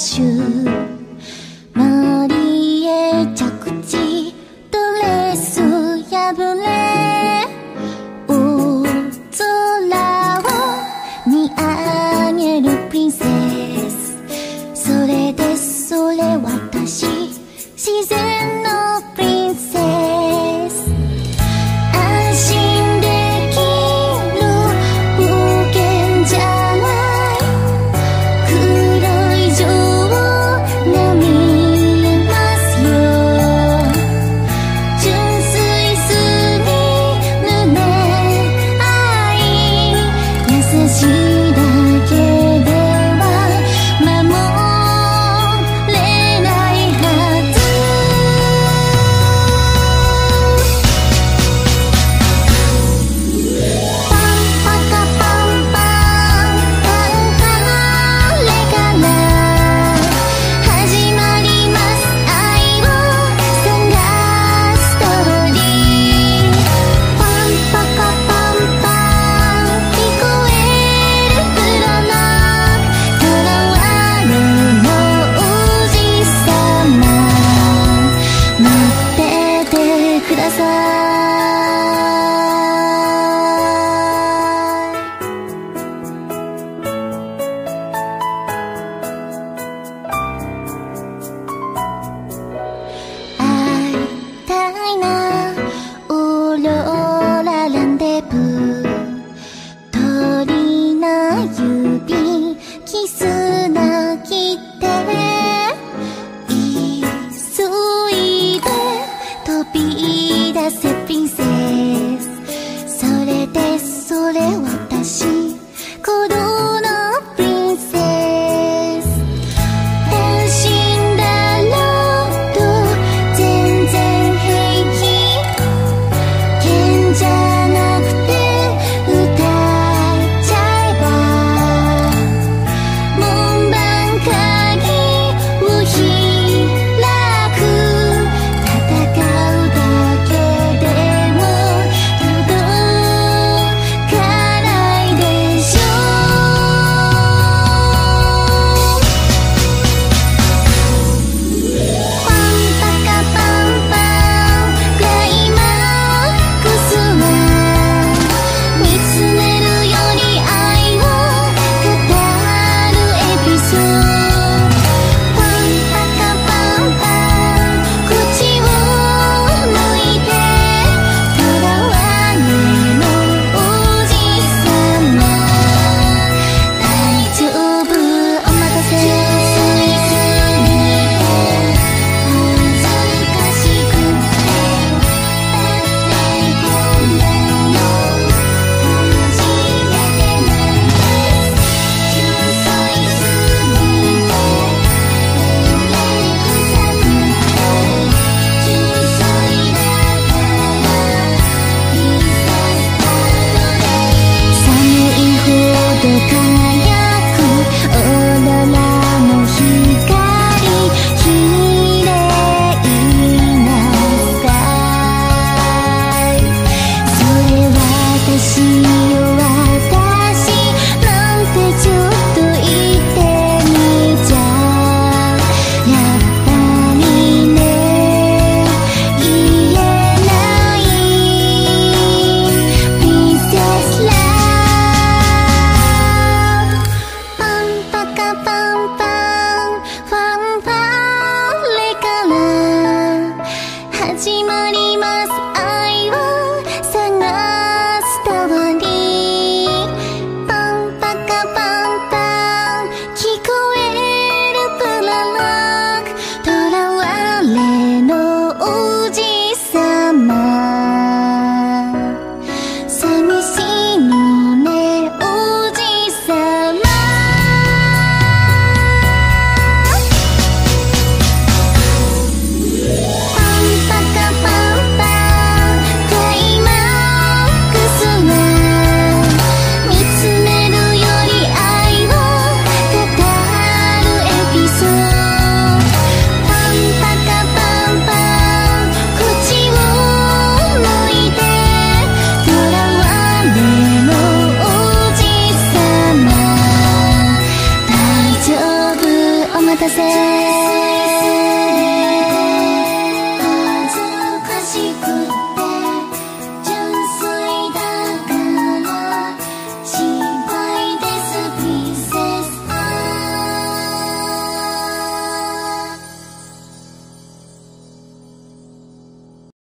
你。hace せ